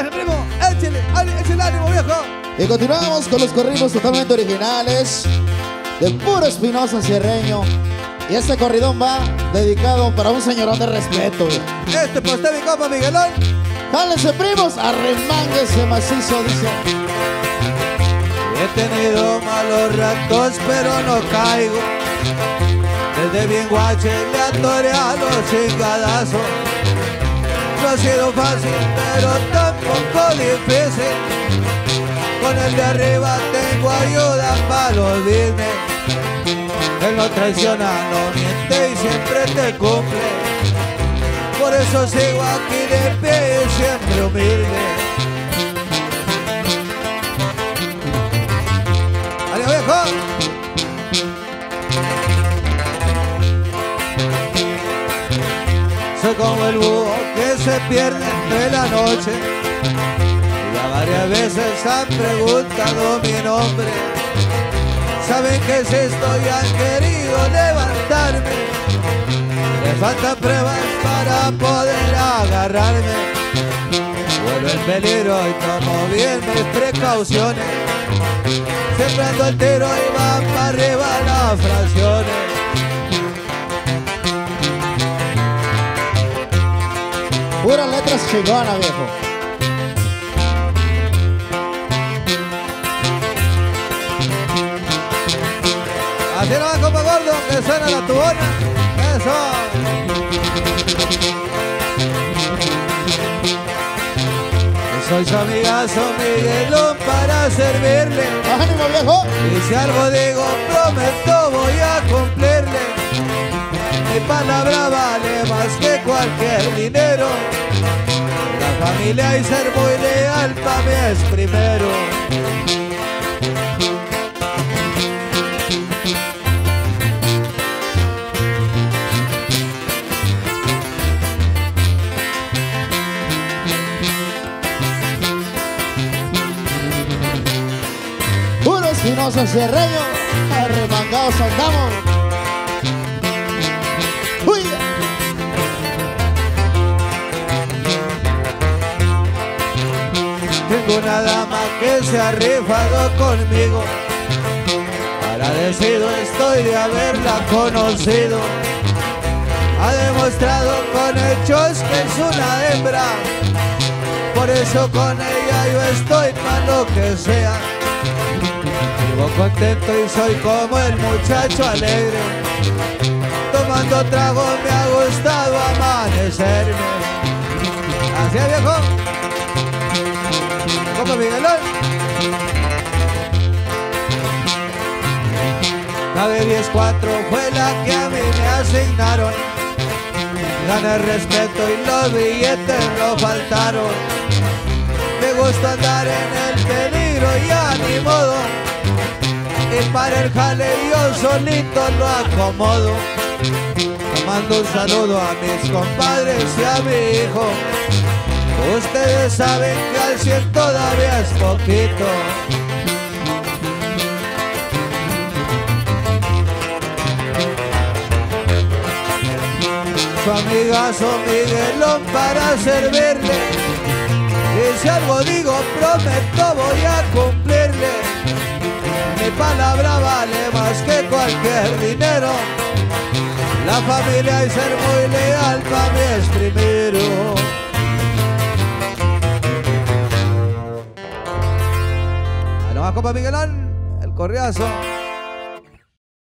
Gracias, primo. Échale, échale ánimo, viejo. Y continuamos con los corridos totalmente originales de puro Espinosa Cierreño. Y este corridón va dedicado para un señorón de respeto. Este pues mi copa, Miguelón. Jálense, primos, arremánguese macizo, dice. He tenido malos ratos, pero no caigo. Desde bien guache le atoré a los chingadazos. No ha sido fácil, pero tampoco difícil. Con el de arriba tengo ayuda para business. Él no traiciona, no miente y siempre te cumple. Por eso sigo aquí de pie y siempre humilde. Soy como el búho que se pierde entre la noche. Ya varias veces han preguntado mi nombre. Saben que si estoy han querido levantarme. Me faltan pruebas para poder agarrarme. Vuelvo el peligro y tomo bien mis precauciones. Sembrando el tiro y va para arriba las fracciones. Puras letras chingona, viejo. Así no va, compa gordo, que suena la tubona. Eso. Soy su amigazo Miguelón para servirle. ¡Ánimo, viejo! Y si algo digo, prometo voy a cumplirle. Mi palabra cualquier dinero. La familia y ser muy leal para mí es primero. Puro Espinosa Cierreño. Arremangados andamos. Una dama que se ha rifado conmigo. Agradecido estoy de haberla conocido. Ha demostrado con hechos que es una hembra. Por eso con ella yo estoy para lo que sea. Vivo contento y soy como el muchacho alegre. Tomando trago me ha gustado amanecerme. Así viejo. 9, 10, 4 fue la que a mí me asignaron. Gané respeto y los billetes no faltaron. Me gusta andar en el peligro y a mi modo. Y para el jale yo solito lo acomodo. Mando un saludo a mis compadres y a mi hijo. Ustedes saben que al 100 todavía es poquito. Amigazo Miguelón para servirle. Y si algo digo, prometo voy a cumplirle. Mi palabra vale más que cualquier dinero. La familia y ser muy leal para mí es primero. Ahí nomás, compa Miguelón, el correazo.